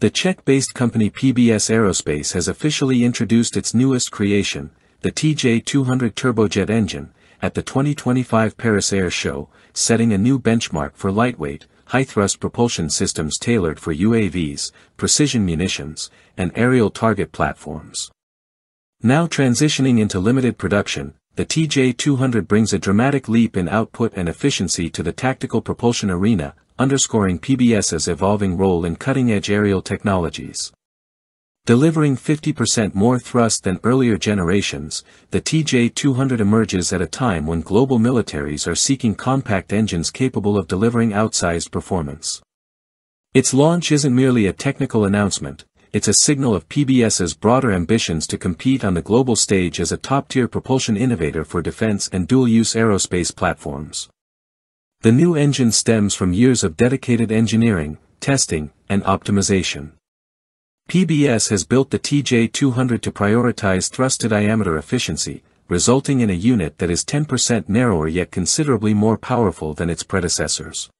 The Czech-based company PBS Aerospace has officially introduced its newest creation, the TJ200 turbojet engine, at the 2025 Paris Air Show, setting a new benchmark for lightweight, high-thrust propulsion systems tailored for UAVs, precision munitions, and aerial target platforms. Now transitioning into limited production, the TJ200 brings a dramatic leap in output and efficiency to the tactical propulsion arena, underscoring PBS's evolving role in cutting-edge aerial technologies. Delivering 50% more thrust than earlier generations, the TJ200 emerges at a time when global militaries are seeking compact engines capable of delivering outsized performance. Its launch isn't merely a technical announcement, it's a signal of PBS's broader ambitions to compete on the global stage as a top-tier propulsion innovator for defense and dual-use aerospace platforms. The new engine stems from years of dedicated engineering, testing, and optimization. PBS has built the TJ200 to prioritize thrust-to-diameter efficiency, resulting in a unit that is 10% narrower yet considerably more powerful than its predecessors.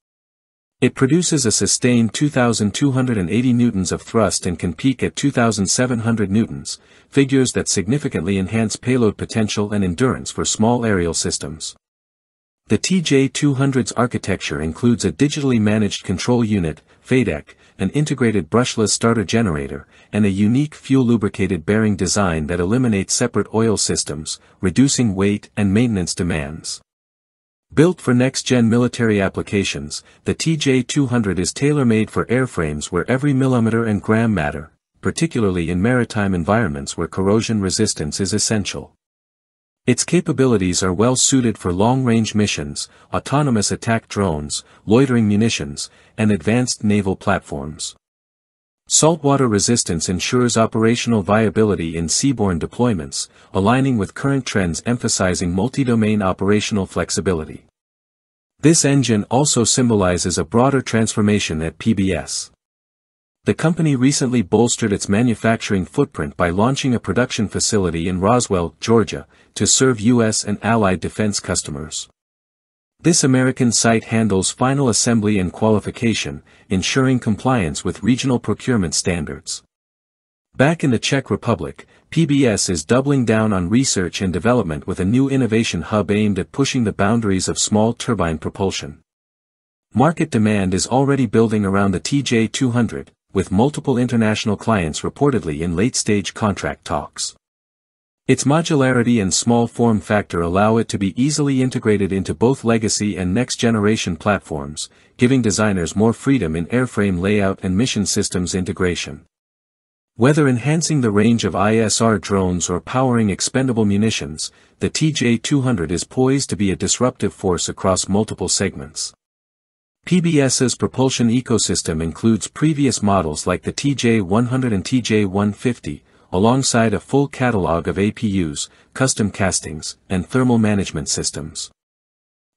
It produces a sustained 2,280 newtons of thrust and can peak at 2,700 newtons, figures that significantly enhance payload potential and endurance for small aerial systems. The TJ200's architecture includes a digitally managed control unit, FADEC, an integrated brushless starter generator, and a unique fuel-lubricated bearing design that eliminates separate oil systems, reducing weight and maintenance demands. Built for next-gen military applications, the TJ200 is tailor-made for airframes where every millimeter and gram matter, particularly in maritime environments where corrosion resistance is essential. Its capabilities are well suited for long-range missions, autonomous attack drones, loitering munitions, and advanced naval platforms. Saltwater resistance ensures operational viability in seaborne deployments, aligning with current trends emphasizing multi-domain operational flexibility. This engine also symbolizes a broader transformation at PBS. The company recently bolstered its manufacturing footprint by launching a production facility in Roswell, Georgia, to serve U.S. and allied defense customers. This American site handles final assembly and qualification, ensuring compliance with regional procurement standards. Back in the Czech Republic, PBS is doubling down on research and development with a new innovation hub aimed at pushing the boundaries of small turbine propulsion. Market demand is already building around the TJ200, with multiple international clients reportedly in late-stage contract talks. Its modularity and small form factor allow it to be easily integrated into both legacy and next-generation platforms, giving designers more freedom in airframe layout and mission systems integration. Whether enhancing the range of ISR drones or powering expendable munitions, the TJ200 is poised to be a disruptive force across multiple segments. PBS's propulsion ecosystem includes previous models like the TJ100 and TJ150, alongside a full catalog of APUs, custom castings, and thermal management systems.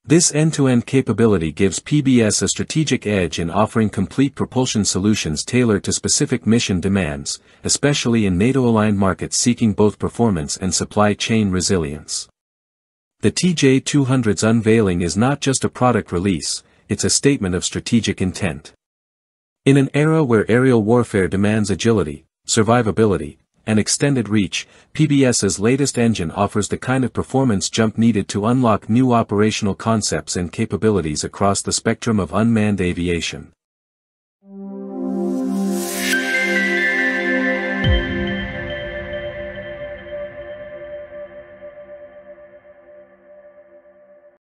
This end-to-end capability gives PBS a strategic edge in offering complete propulsion solutions tailored to specific mission demands, especially in NATO-aligned markets seeking both performance and supply chain resilience. The TJ200's unveiling is not just a product release, it's a statement of strategic intent. In an era where aerial warfare demands agility, survivability, and extended reach, PBS's latest engine offers the kind of performance jump needed to unlock new operational concepts and capabilities across the spectrum of unmanned aviation.